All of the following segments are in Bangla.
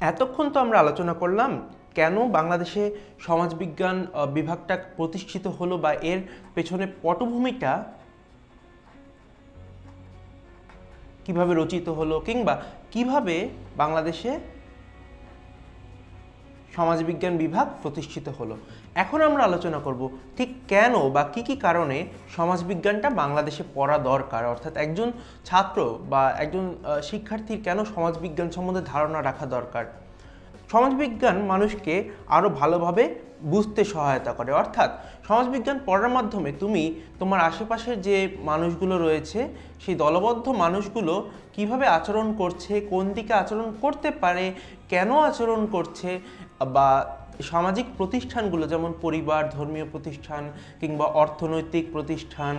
এতক্ষণ তো আমরা আলোচনা করলাম কেন বাংলাদেশে সমাজবিজ্ঞান বিভাগটা প্রতিষ্ঠিত হলো বা এর পেছনে পটভূমিটা কীভাবে রচিত হলো কিংবা কীভাবে বাংলাদেশে সমাজবিজ্ঞান বিভাগ প্রতিষ্ঠিত হলো। এখন আমরা আলোচনা করব ঠিক কেন বা কি কি কারণে সমাজবিজ্ঞানটা বাংলাদেশে পড়া দরকার? অর্থাৎ একজন ছাত্র বা একজন শিক্ষার্থীর কেন সমাজবিজ্ঞান সম্বন্ধে ধারণা রাখা দরকার? সমাজবিজ্ঞান মানুষকে আরও ভালোভাবে বুঝতে সহায়তা করে। অর্থাৎ সমাজবিজ্ঞান পড়ার মাধ্যমে তুমি তোমার আশেপাশের যে মানুষগুলো রয়েছে, সেই দলবদ্ধ মানুষগুলো কীভাবে আচরণ করছে, কোন দিকে আচরণ করতে পারে, কেন আচরণ করছে বা সামাজিক প্রতিষ্ঠানগুলো যেমন পরিবার ধর্মীয় প্রতিষ্ঠান কিংবা অর্থনৈতিক প্রতিষ্ঠান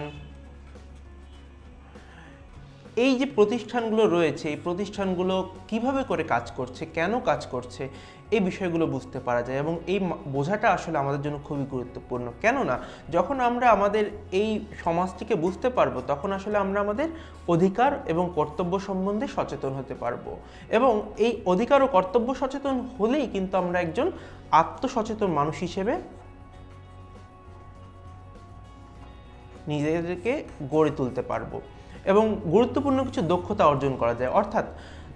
এই যে প্রতিষ্ঠানগুলো রয়েছে, এই প্রতিষ্ঠানগুলো কীভাবে করে কাজ করছে, কেন কাজ করছে, এই বিষয়গুলো বুঝতে পারা যায় এবং এই বোঝাটা আসলে আমাদের জন্য খুবই গুরুত্বপূর্ণ। কেননা, যখন আমরা আমাদের এই সমাজটিকে বুঝতে পারব, তখন আসলে আমরা আমাদের অধিকার এবং কর্তব্য সম্বন্ধে সচেতন হতে পারব। এবং এই অধিকার ও কর্তব্য সচেতন হলেই কিন্তু আমরা একজন আত্মসচেতন মানুষ হিসেবে নিজেদেরকে গড়ে তুলতে পারব। এবং গুরুত্বপূর্ণ কিছু দক্ষতা অর্জন করা যায়। অর্থাৎ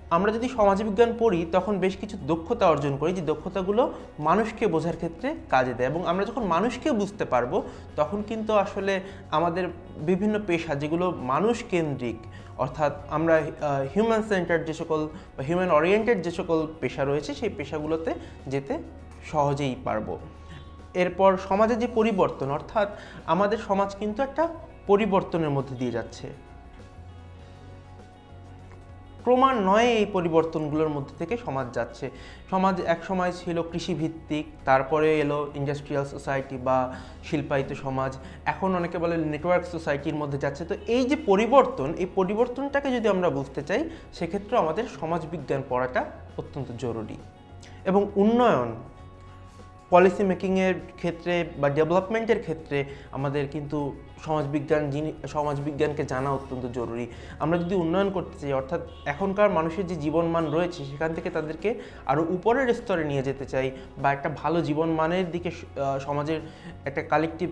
আমরা যদি সমাজবিজ্ঞান পড়ি, তখন বেশ কিছু দক্ষতা অর্জন করি, যে দক্ষতাগুলো মানুষকে বোঝার ক্ষেত্রে কাজে দেয় এবং আমরা যখন মানুষকে বুঝতে পারব, তখন কিন্তু আসলে আমাদের বিভিন্ন পেশা যেগুলো মানুষ কেন্দ্রিক অর্থাৎ আমরা হিউম্যান সেন্টার যে সকল বা হিউম্যান ওরিয়েন্টেড যে সকল পেশা রয়েছে, সেই পেশাগুলোতে যেতে সহজেই পারব। এরপর সমাজে যে পরিবর্তন, অর্থাৎ আমাদের সমাজ কিন্তু একটা পরিবর্তনের মধ্যে দিয়ে যাচ্ছে। ক্রমান্বয়ে এই পরিবর্তনগুলোর মধ্যে থেকে সমাজ যাচ্ছে। সমাজ এক সময় ছিল কৃষিভিত্তিক, তারপরে এলো ইন্ডাস্ট্রিয়াল সোসাইটি বা শিল্পায়িত সমাজ। এখন অনেকে বলে নেটওয়ার্ক সোসাইটির মধ্যে যাচ্ছে। তো এই যে পরিবর্তন, এই পরিবর্তনটাকে যদি আমরা বুঝতে চাই, সেক্ষেত্রে আমাদের সমাজবিজ্ঞান পড়াটা অত্যন্ত জরুরি। এবং উন্নয়ন পলিসি মেকিংয়ের ক্ষেত্রে বা ডেভেলপমেন্টের ক্ষেত্রে আমাদের কিন্তু সমাজবিজ্ঞান, যিনি সমাজবিজ্ঞানকে জানা অত্যন্ত জরুরি। আমরা যদি উন্নয়ন করতে চাই, অর্থাৎ এখনকার মানুষের যে জীবনমান রয়েছে, সেখান থেকে তাদেরকে আরও উপরের স্তরে নিয়ে যেতে চাই বা একটা ভালো জীবনমানের দিকে সমাজের একটা কালেকটিভ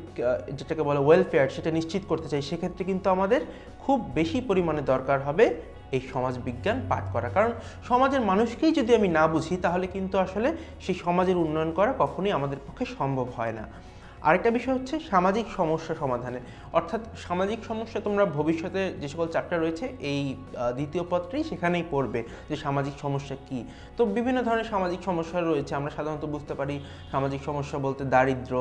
যেটাকে বলে ওয়েলফেয়ার সেটা নিশ্চিত করতে চাই, সেক্ষেত্রে কিন্তু আমাদের খুব বেশি পরিমাণে দরকার হবে এই সমাজবিজ্ঞান পাঠ করা। কারণ সমাজের মানুষকেই যদি আমি না বুঝি, তাহলে কিন্তু আসলে সেই সমাজের উন্নয়ন করা কখনোই আমাদের পক্ষে সম্ভব হয় না। আরেকটা বিষয় হচ্ছে সামাজিক সমস্যা সমাধানে অর্থাৎ সামাজিক সমস্যা তোমরা ভবিষ্যতে যে সকল চ্যাপ্টার রয়েছে, এই দ্বিতীয় পত্রেই সেখানেই পড়বে যে সামাজিক সমস্যা কি। তো বিভিন্ন ধরনের সামাজিক সমস্যা রয়েছে, আমরা সাধারণত বুঝতে পারি সামাজিক সমস্যা বলতে দারিদ্র,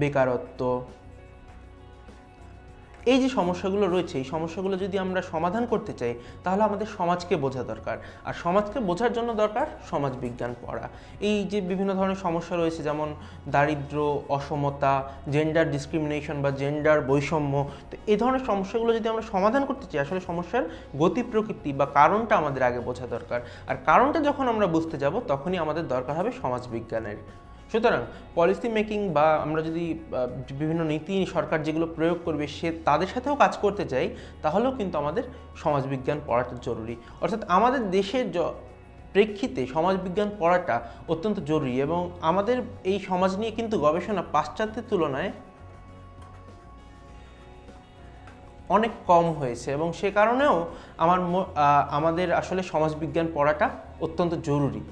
বেকারত্ব এই যে সমস্যাগুলো রয়েছে, এই সমস্যাগুলো যদি আমরা সমাধান করতে চাই, তাহলে আমাদের সমাজকে বোঝা দরকার। আর সমাজকে বোঝার জন্য দরকার সমাজবিজ্ঞান পড়া। এই যে বিভিন্ন ধরনের সমস্যা রয়েছে, যেমন দারিদ্র, অসমতা জেন্ডার ডিসক্রিমিনেশন বা জেন্ডার বৈষম্য, তো এই ধরনের সমস্যাগুলো যদি আমরা সমাধান করতে চাই, আসলে সমস্যার গতি প্রকৃতি বা কারণটা আমাদের আগে বোঝা দরকার। আর কারণটা যখন আমরা বুঝতে যাব, তখনই আমাদের দরকার হবে সমাজবিজ্ঞানের সুতরাং পলিসি মেকিং বা আমরা যদি বিভিন্ন নীতি, সরকার যেগুলো প্রয়োগ করবে সে তাদের সাথেও কাজ করতে চাই, তাহলেও কিন্তু আমাদের সমাজবিজ্ঞান পড়াটা জরুরি। অর্থাৎ আমাদের দেশের প্রেক্ষিতে সমাজবিজ্ঞান পড়াটা অত্যন্ত জরুরি এবং আমাদের এই সমাজ নিয়ে কিন্তু গবেষণা পাশ্চাত্যের তুলনায় অনেক কম হয়েছে এবং সে কারণেও আমার আমাদের আসলে সমাজবিজ্ঞান পড়াটা অত্যন্ত জরুরি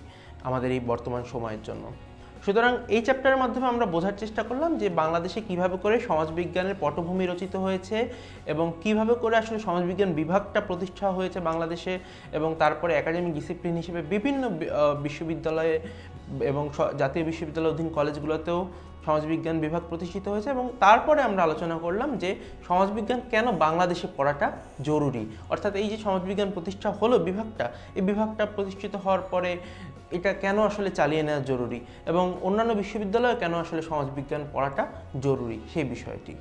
আমাদের এই বর্তমান সময়ের জন্য। সুতরাং এই চ্যাপ্টারের মাধ্যমে আমরা বোঝার চেষ্টা করলাম যে বাংলাদেশে কীভাবে করে সমাজবিজ্ঞানের পটভূমি রচিত হয়েছে এবং কীভাবে করে আসলে সমাজবিজ্ঞান বিভাগটা প্রতিষ্ঠা হয়েছে বাংলাদেশে এবং তারপরে একাডেমিক ডিসিপ্লিন হিসেবে বিভিন্ন বিশ্ববিদ্যালয়ে এবং জাতীয় বিশ্ববিদ্যালয় অধীন কলেজগুলোতেও সমাজবিজ্ঞান বিভাগ প্রতিষ্ঠিত হয়েছে এবং তারপরে আমরা আলোচনা করলাম যে সমাজবিজ্ঞান কেন বাংলাদেশে পড়াটা জরুরি। অর্থাৎ এই যে সমাজবিজ্ঞান প্রতিষ্ঠা হলো বিভাগটা, এই বিভাগটা প্রতিষ্ঠিত হওয়ার পরে এটা কেন আসলে চালিয়ে নেওয়া জরুরি? এবং অন্যান্য বিশ্ববিদ্যালয়ে কেন আসলে সমাজবিজ্ঞান পড়াটা জরুরি সেই বিষয়টি?